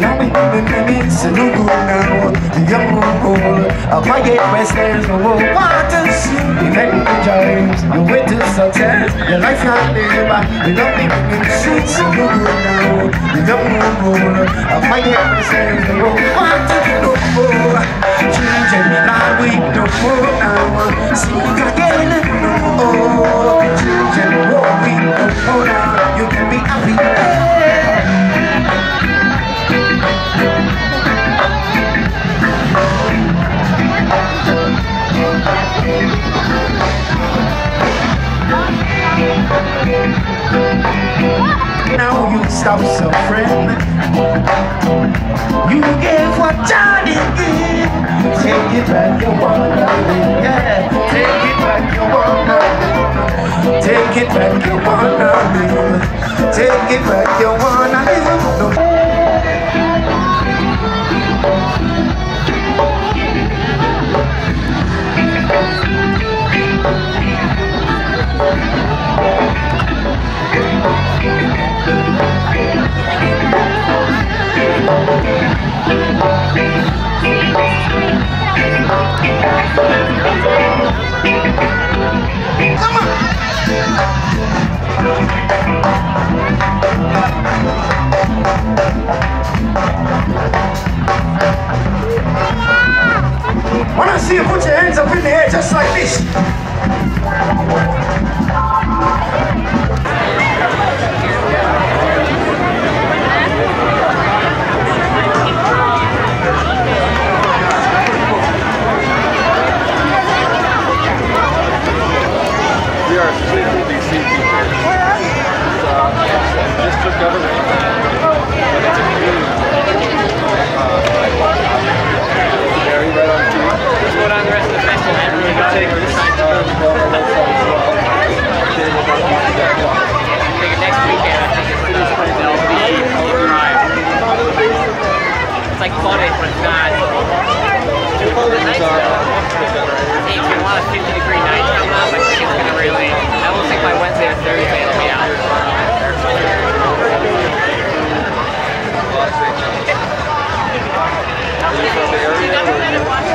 name is no good now. The young people, a quiet western, no waters. Evangelize, your way to success. Your life not live, you don't be in streets, no good now. The young people, a quiet western, no waters. No more children, not we no more. See again, more children, back. Take it back, you wanna just like this. It's like fun but it's not. The nights though. Hey, if you want a 50 degree night coming up, I think it's gonna really. I don't think by Wednesday or Thursday it'll be out. From the area,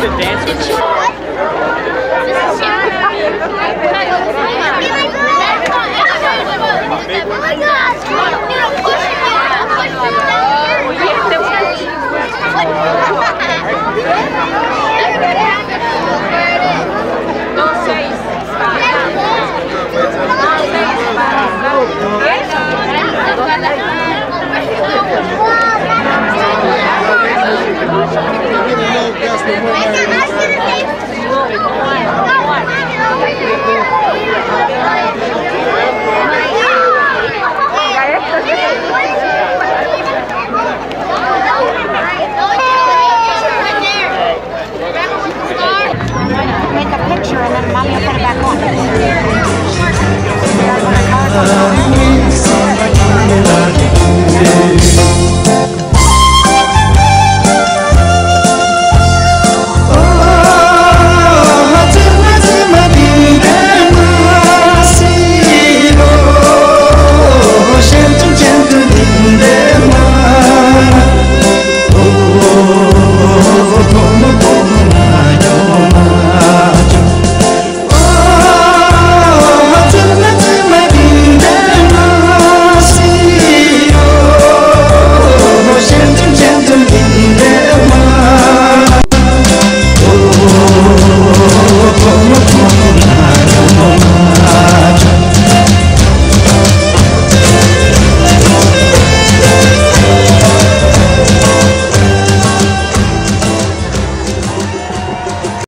to dance with Amen.